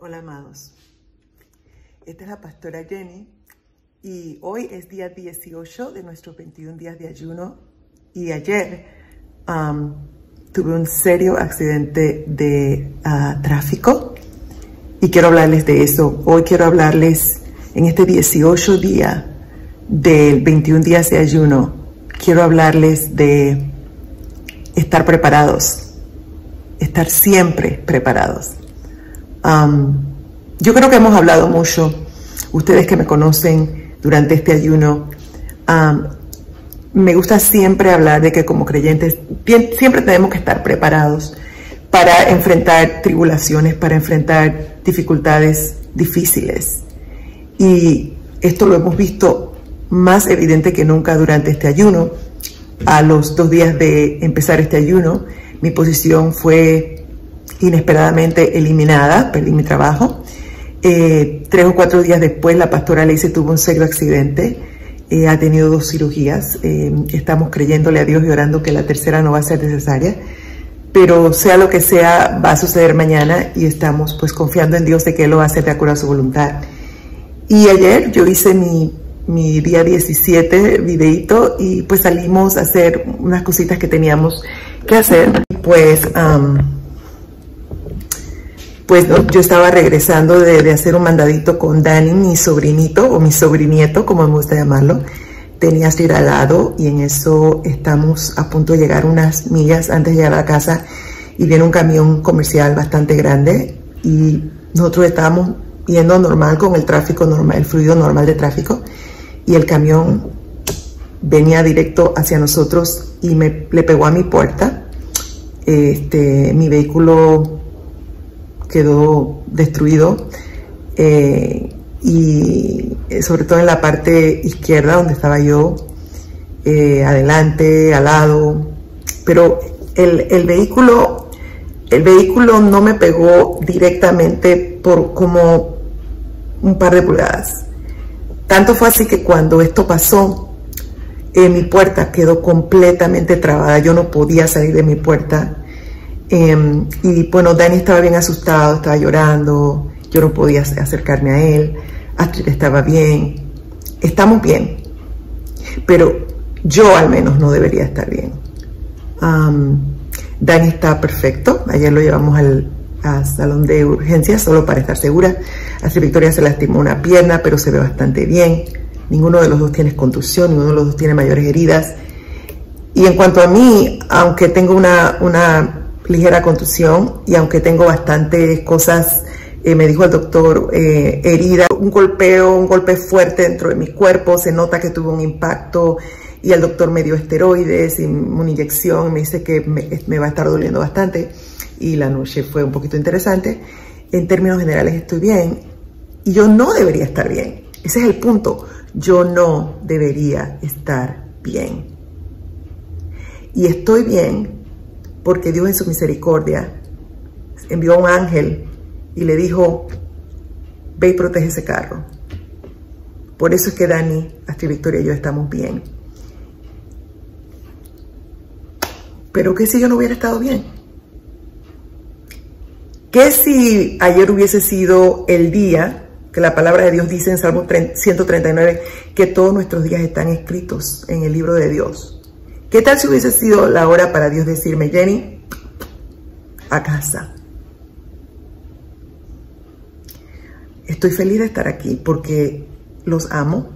Hola amados, esta es la pastora Jenny y hoy es día 18 de nuestros 21 días de ayuno y ayer um, tuve un serio accidente de uh, tráfico y quiero hablarles de eso. Hoy quiero hablarles en este 18 día del 21 días de ayuno, quiero hablarles de estar preparados, estar siempre preparados. Um, yo creo que hemos hablado mucho, ustedes que me conocen durante este ayuno, um, me gusta siempre hablar de que como creyentes siempre tenemos que estar preparados para enfrentar tribulaciones, para enfrentar dificultades difíciles. Y esto lo hemos visto más evidente que nunca durante este ayuno. A los dos días de empezar este ayuno, mi posición fue inesperadamente eliminada, perdí mi trabajo. Eh, tres o cuatro días después, la pastora Lacey tuvo un serio accidente. Eh, ha tenido dos cirugías. Eh, estamos creyéndole a Dios y orando que la tercera no va a ser necesaria. Pero sea lo que sea, va a suceder mañana y estamos pues confiando en Dios de que Él lo va a hacer de acuerdo a su voluntad. Y ayer yo hice mi, mi día 17 videito y pues salimos a hacer unas cositas que teníamos que hacer. Pues pues yo estaba regresando de, hacer un mandadito con Dani, mi sobrinito o mi sobrinieto, como me gusta llamarlo. Tenía que ir al lado y en eso estamos a punto de llegar unas millas antes de llegar a la casa y viene un camión comercial bastante grande y nosotros estábamos yendo normal con el tráfico normal, el fluido normal de tráfico y el camión venía directo hacia nosotros y me le pegó a mi puerta. Este, mi vehículo quedó destruido eh, y eh, sobre todo en la parte izquierda donde estaba yo, eh, adelante, al lado, pero el, vehículo, el vehículo no me pegó directamente por como un par de pulgadas. Tanto fue así que cuando esto pasó, mi puerta quedó completamente trabada. Yo no podía salir de mi puerta. Em, y bueno, Dani estaba bien asustado, estaba llorando, yo no podía acercarme a él, Astrid estaba bien, estamos bien, pero yo al menos no debería estar bien. Dani está perfecto, ayer lo llevamos al, salón de urgencias solo para estar segura. Astrid Victoria se lastimó una pierna, pero se ve bastante bien. Ninguno de los dos tiene contusión, ninguno de los dos tiene mayores heridas. Y en cuanto a mí, aunque tengo una, una ligera contusión y aunque tengo bastantes cosas, eh, me dijo el doctor, eh, herida, un golpeo, un golpe fuerte dentro de mi cuerpo, se nota que tuvo un impacto y el doctor me dio esteroides y una inyección, me dice que me, va a estar doliendo bastante y la noche fue un poquito interesante. En términos generales estoy bien y yo no debería estar bien. Ese es el punto. Yo no debería estar bien. Y estoy bien porque Dios en su misericordia envió a un ángel y le dijo, ve y protege ese carro. Por eso es que Dani, Astrid Victoria y yo estamos bien. Pero ¿qué si yo no hubiera estado bien? ¿Qué si ayer hubiese sido el día que la palabra de Dios dice en Salmo 139 que todos nuestros días están escritos en el libro de Dios? ¿Qué tal si hubiese sido la hora para Dios decirme, Jenny, a casa? Estoy feliz de estar aquí porque los amo.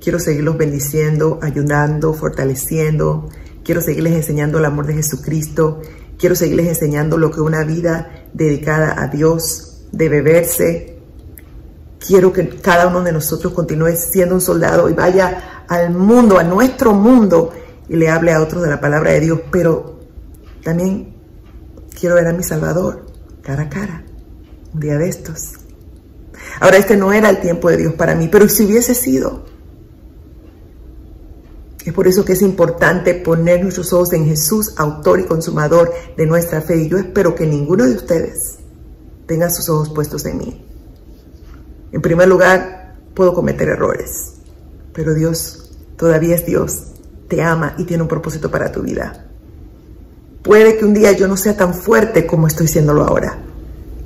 Quiero seguirlos bendiciendo, ayudando, fortaleciendo. Quiero seguirles enseñando el amor de Jesucristo. Quiero seguirles enseñando lo que una vida dedicada a Dios debe verse. Quiero que cada uno de nosotros continúe siendo un soldado y vaya al mundo, a nuestro mundo, y le hable a otros de la palabra de Dios, pero también quiero ver a mi Salvador cara a cara, un día de estos. Ahora, este no era el tiempo de Dios para mí, pero si hubiese sido, es por eso que es importante poner nuestros ojos en Jesús, autor y consumador de nuestra fe. Y yo espero que ninguno de ustedes tenga sus ojos puestos en mí. En primer lugar, puedo cometer errores, pero Dios todavía es Dios te ama y tiene un propósito para tu vida. Puede que un día yo no sea tan fuerte como estoy siéndolo ahora.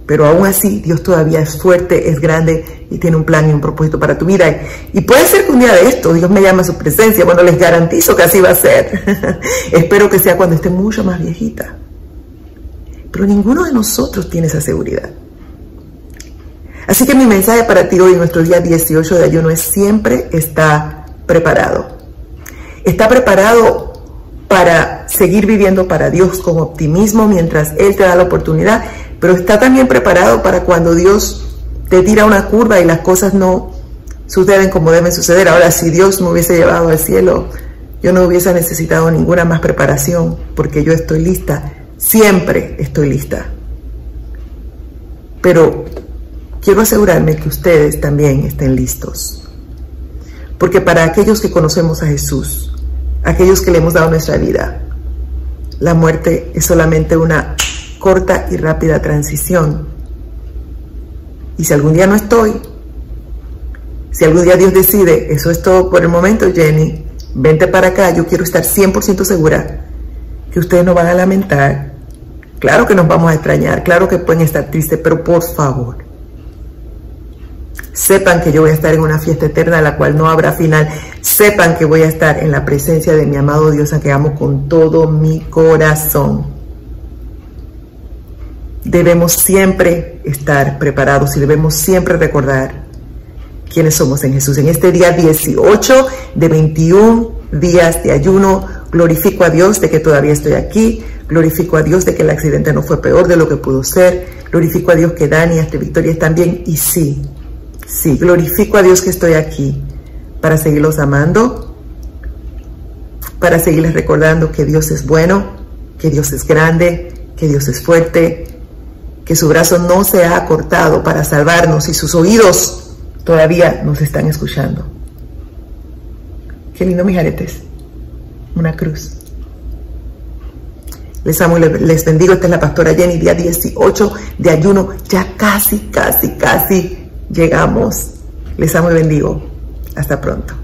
Pero aún así, Dios todavía es fuerte, es grande y tiene un plan y un propósito para tu vida. Y puede ser que un día de esto Dios me llame a su presencia. Bueno, les garantizo que así va a ser. Espero que sea cuando esté mucho más viejita. Pero ninguno de nosotros tiene esa seguridad. Así que mi mensaje para ti hoy, nuestro día 18 de ayuno, es siempre está preparado. Está preparado para seguir viviendo para Dios con optimismo mientras Él te da la oportunidad, pero está también preparado para cuando Dios te tira una curva y las cosas no suceden como deben suceder. Ahora, si Dios me hubiese llevado al cielo, yo no hubiese necesitado ninguna más preparación porque yo estoy lista, siempre estoy lista. Pero quiero asegurarme que ustedes también estén listos. Porque para aquellos que conocemos a Jesús, aquellos que le hemos dado nuestra vida, la muerte es solamente una corta y rápida transición. Y si algún día no estoy, si algún día Dios decide, eso es todo por el momento, Jenny, vente para acá, yo quiero estar 100% segura que ustedes no van a lamentar. Claro que nos vamos a extrañar, claro que pueden estar tristes, pero por favor, Sepan que yo voy a estar en una fiesta eterna, la cual no habrá final. Sepan que voy a estar en la presencia de mi amado Dios, a que amo con todo mi corazón. Debemos siempre estar preparados y debemos siempre recordar quiénes somos en Jesús. En este día 18 de 21 días de ayuno, glorifico a Dios de que todavía estoy aquí. Glorifico a Dios de que el accidente no fue peor de lo que pudo ser. Glorifico a Dios que Dani este Victoria están bien. Y sí, Sí, glorifico a Dios que estoy aquí para seguirlos amando, para seguirles recordando que Dios es bueno, que Dios es grande, que Dios es fuerte, que su brazo no se ha cortado para salvarnos y sus oídos todavía nos están escuchando. Qué lindo mis aretes. Una cruz. Les amo y les bendigo. Esta es la pastora Jenny, día 18 de ayuno. Ya casi, casi, casi llegamos. Les amo y bendigo. Hasta pronto.